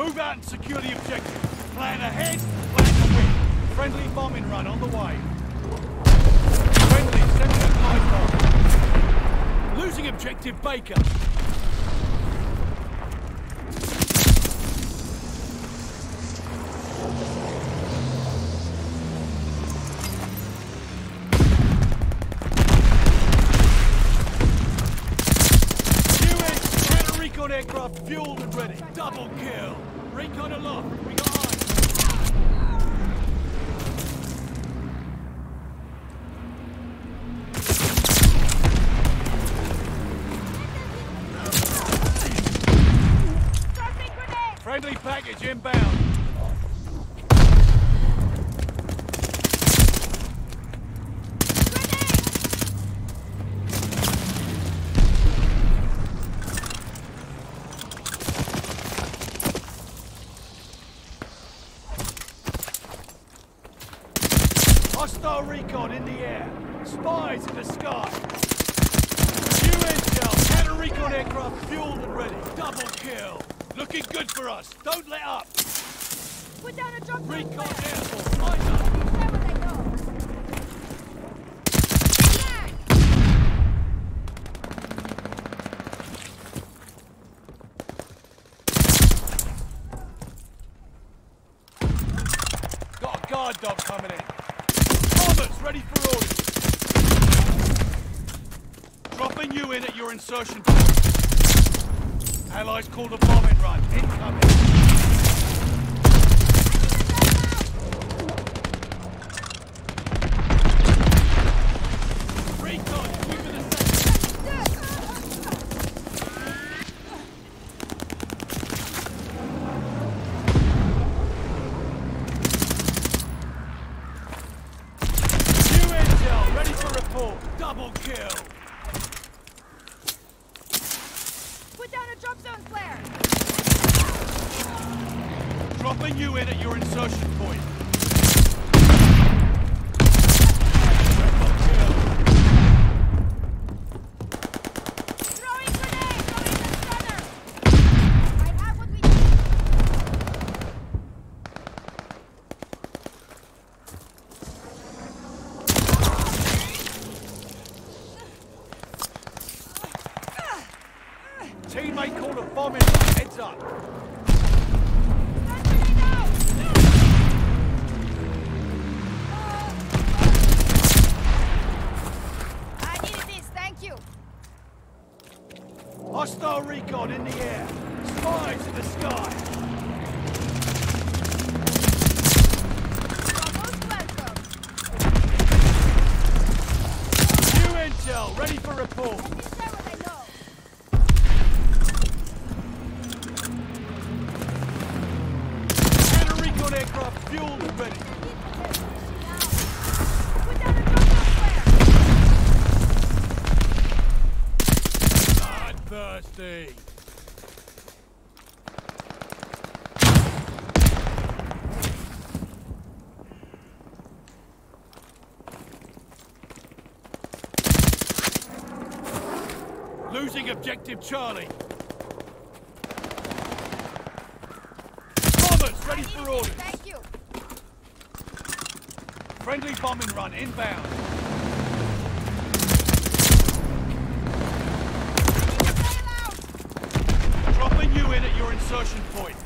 Move out and secure the objective. Plan ahead, plan to win. Friendly bombing run on the way. Friendly sending a glide bomb. Losing objective Baker. Aircraft fueled and ready. Double kill. Recon aloft. We got eyes. Friendly package inbound. Hostile recon in the air. Spies in the sky. New intel. Counter recon aircraft fueled and ready. Double kill. Looking good for us. Don't let up. Put down a drop Recon flare! air force. Eyes up. There where they go! Got a guard dog coming in. Bombers ready for orders. Dropping you in at your insertion point. Allies called a bombing run. Incoming. Recon, moving the sector. New intel, ready. Double kill. Put down a drop zone flare! Dropping you in at your insertion point. Triple kill. Throwing grenade! Throwing the stunner! I have what we need! Teammate called a bombing run. Heads up. Stun out! I needed this, thank you! Hostile recon in the air. Spies in the sky. You're most welcome! New intel, ready for report. Bloodthirsty. Losing objective Charlie. Bombers ready for orders. thank you! Friendly bombing run inbound. Out! You in at your insertion point.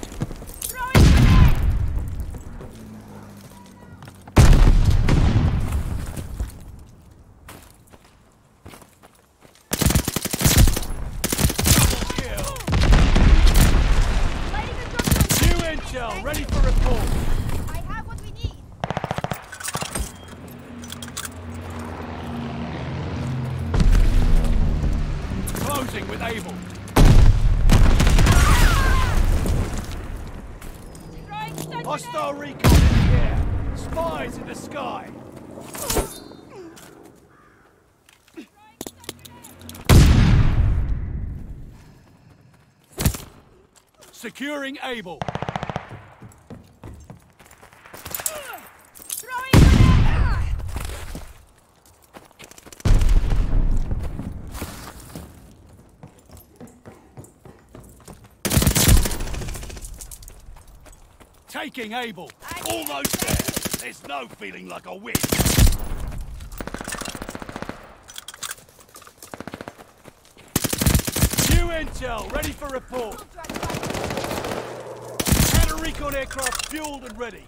I have what we need! Closing with Able. Hostile recon in the air. Spies in the sky. Securing Able. Taking Able. I- Almost there. There's no feeling like a win. New intel, ready for report. Counter recon aircraft fueled and ready.